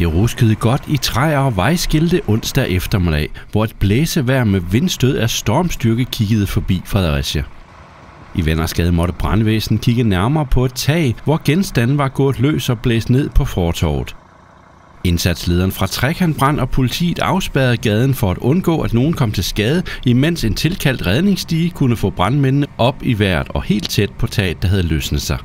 Det ruskede godt i træer og vejskilte onsdag eftermiddag, hvor et blæsevejr med vindstød af stormstyrke kiggede forbi Fredericia. I Vennersgade måtte brandvæsen kigge nærmere på et tag, hvor genstanden var gået løs og blæst ned på fortorvet. Indsatslederen fra Trekantbrand og politiet afspærrede gaden for at undgå, at nogen kom til skade, imens en tilkaldt redningsstige kunne få brandmændene op i vejret og helt tæt på taget, der havde løsnet sig.